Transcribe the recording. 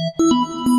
Música